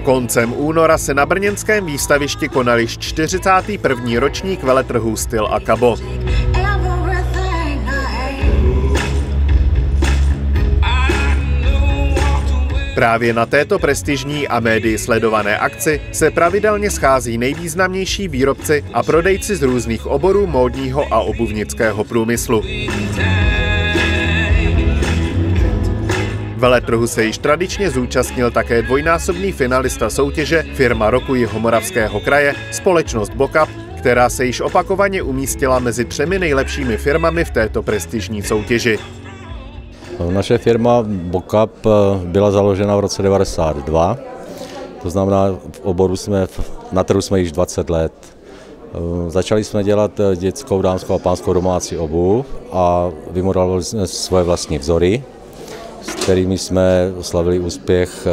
Koncem února se na brněnském výstavišti konal již 41. ročník veletrhu Styl a Kabo. Právě na této prestižní a médii sledované akci se pravidelně schází nejvýznamnější výrobci a prodejci z různých oborů módního a obuvnického průmyslu. Veletrhu se již tradičně zúčastnil také dvojnásobný finalista soutěže firma roku Jihomoravského kraje, společnost Bokap, která se již opakovaně umístila mezi třemi nejlepšími firmami v této prestižní soutěži. Naše firma Bokap eh, byla založena v roce 92, to znamená v oboru jsme, na trhu jsme již 20 let. Eh, začali jsme dělat eh, dětskou, dámskou a pánskou domácí obu a vymodelovali jsme svoje vlastní vzory, s kterými jsme slavili úspěch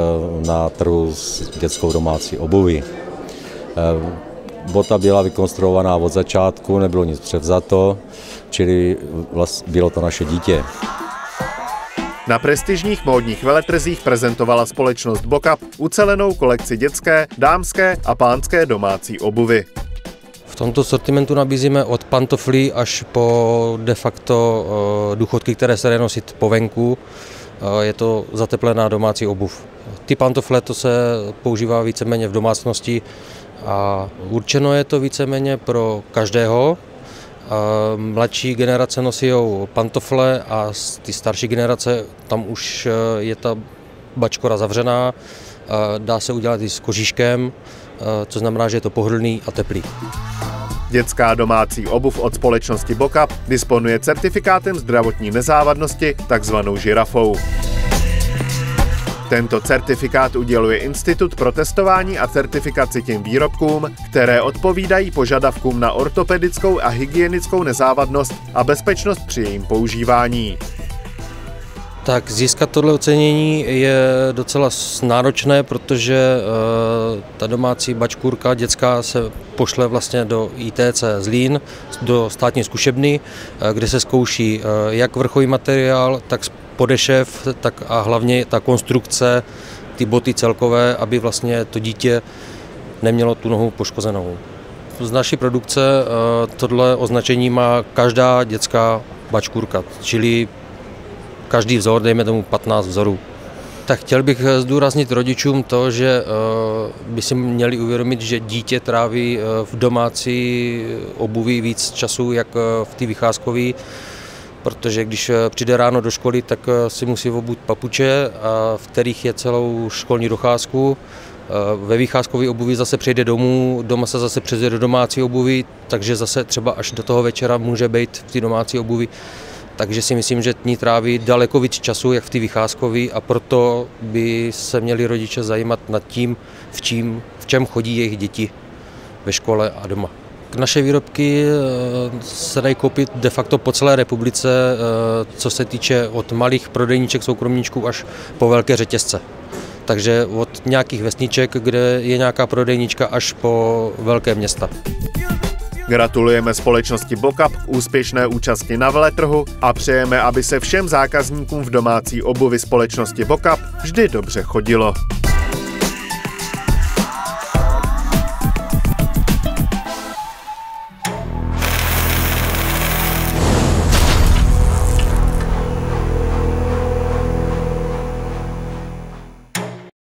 na trhu s dětskou domácí obuví. Bota byla vykonstruovaná od začátku, nebylo nic převzato, čili bylo to naše dítě. Na prestižních módních veletrzích prezentovala společnost Bokap ucelenou kolekci dětské, dámské a pánské domácí obuvy. V tomto sortimentu nabízíme od pantoflí až po de facto eh, důchodky, které se dají nosit po venku. Je to zateplená domácí obuv. Ty pantofle to se používá víceméně v domácnosti a určeno je to víceméně pro každého, Mladší generace nosí pantofle a ty starší generace, tam už eh, je ta bačkora zavřená, dá se udělat i s kožíškem, eh, co znamená, že je to pohodlný a teplý. Dětská domácí obuv od společnosti Bokap disponuje certifikátem zdravotní nezávadnosti, takzvanou žirafou. Tento certifikát uděluje Institut pro testování a certifikaci těm výrobkům, které odpovídají požadavkům na ortopedickou a hygienickou nezávadnost a bezpečnost při jejím používání. Tak získat tohle ocenění je docela náročné, protože uh, ta domácí bačkůrka dětská se pošle vlastně do ITC Zlín, do státní zkušebny, uh, kde se zkouší uh, jak vrchový materiál, tak podešev, tak a hlavně ta konstrukce, ty boty celkové, aby vlastně to dítě nemělo tu nohu poškozenou. Z naší produkce tohle označení má každá dětská bačkůrka, čili každý vzor, dejme tomu 15 vzorů. Tak chtěl bych zdůraznit rodičům to, že eh, by si měli uvědomit, že dítě tráví eh, v domácí obuví víc času, jak eh, v té vycházkové, protože když přijde ráno do školy, tak si musí obuť papuče, v kterých je celou školní docházku. Ve vycházkové obuvi zase přejde domů, doma se zase přeze do domácí obuvi, takže zase třeba až do toho večera může být v té domácí obuvi takže si myslím, že ní tráví daleko víc času, jak v té vycházkové a proto by se měli rodiče zajímat nad tím, v, čím, v čem chodí jejich děti ve škole a doma. Naše výrobky eh, se dají koupit de facto po celé republice, eh, co se týče od malých prodejníček, soukromníčků až po velké řetězce. Takže od nějakých vesniček, kde je nějaká prodejnička, až po velké města. Gratulujeme společnosti Bokap k úspěšné účasti na veletrhu a přejeme, aby se všem zákazníkům v domácí obuvi společnosti Bokap vždy dobře chodilo.